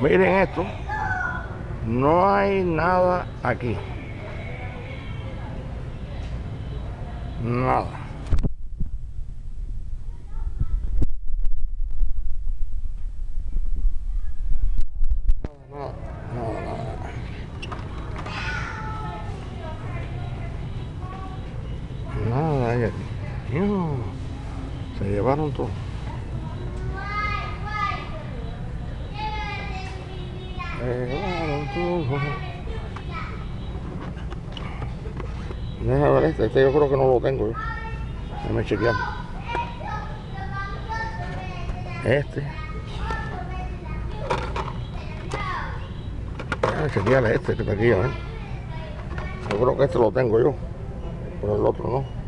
Miren esto. No hay nada aquí. Nada. Nada, nada, nada. Se llevaron todo. Déjame ver este, este yo creo que no lo tengo yo. Déjame chequear. Este. Déjame chequear este que está aquí, ver. Yo creo que este lo tengo yo. Pero el otro no.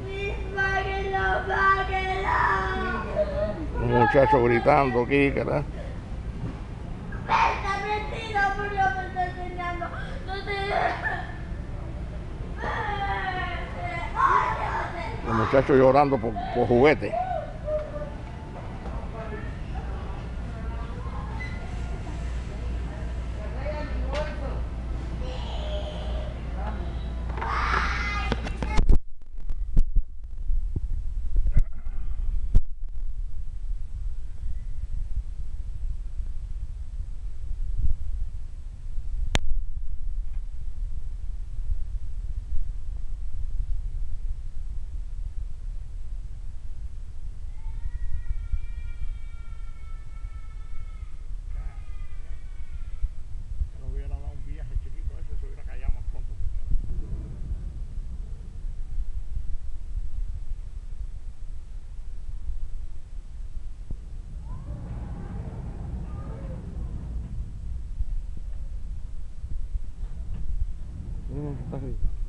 Please, páguenlo, páguenlo. Un muchacho gritando aquí, ¿verdad? Está metido, pero yo me estoy enseñando. No te... El muchacho llorando por, por juguete. 但是。